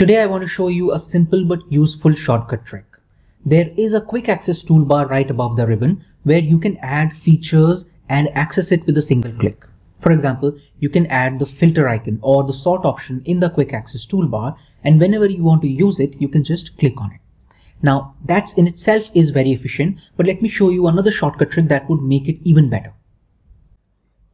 Today I want to show you a simple but useful shortcut trick. There is a quick access toolbar right above the ribbon where you can add features and access it with a single click. For example, you can add the filter icon or the sort option in the quick access toolbar and whenever you want to use it, you can just click on it. Now that's in itself is very efficient, but let me show you another shortcut trick that would make it even better.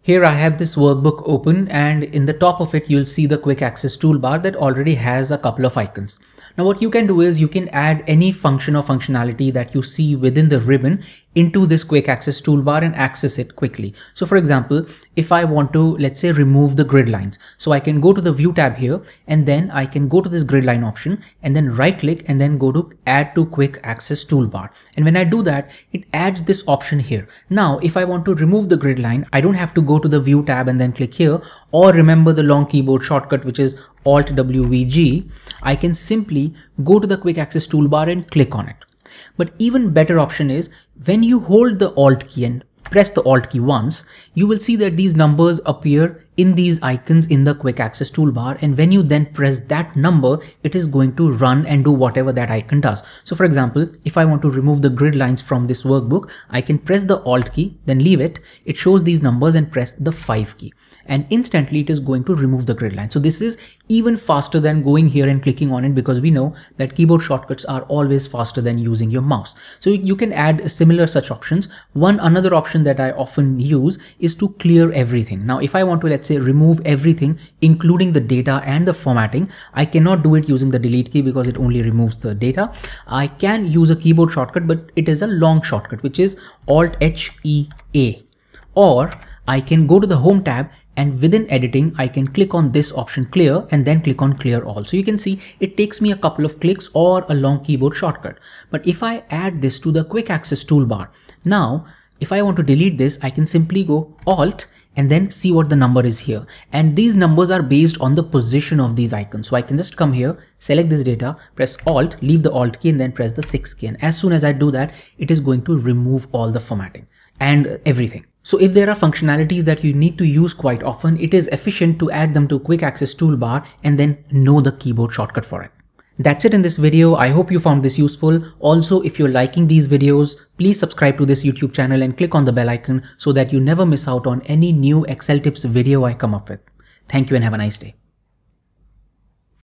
Here I have this workbook open and in the top of it you'll see the quick access toolbar that already has a couple of icons. Now what you can do is you can add any function or functionality that you see within the ribbon into this quick access toolbar and access it quickly. So for example, if I want to, let's say remove the grid lines. So I can go to the view tab here and then I can go to this grid line option and then right click and then go to add to quick access toolbar. And when I do that, it adds this option here. Now, if I want to remove the grid line, I don't have to go to the view tab and then click here or remember the long keyboard shortcut, which is Alt WVG. I can simply go to the quick access toolbar and click on it. But even better option is when you hold the Alt key and press the Alt key once, you will see that these numbers appear in these icons in the quick access toolbar. And when you then press that number, it is going to run and do whatever that icon does. So for example, if I want to remove the grid lines from this workbook, I can press the Alt key, then leave it. It shows these numbers and press the 5 key and instantly it is going to remove the grid line. So this is even faster than going here and clicking on it because we know that keyboard shortcuts are always faster than using your mouse. So you can add similar such options. One another option that I often use is to clear everything. Now if I want to let's say remove everything including the data and the formatting, I cannot do it using the delete key because it only removes the data. I can use a keyboard shortcut but it is a long shortcut which is Alt H E A or I can go to the home tab and within editing I can click on this option clear and then click on clear all. So you can see it takes me a couple of clicks or a long keyboard shortcut. But if I add this to the quick access toolbar, now if I want to delete this, I can simply go alt and then see what the number is here. And these numbers are based on the position of these icons. So I can just come here, select this data, press alt, leave the alt key and then press the six key. And as soon as I do that, it is going to remove all the formatting and everything. So if there are functionalities that you need to use quite often, it is efficient to add them to quick access toolbar and then know the keyboard shortcut for it. That's it in this video. I hope you found this useful. Also, if you're liking these videos, please subscribe to this YouTube channel and click on the bell icon so that you never miss out on any new Excel tips video I come up with. Thank you and have a nice day.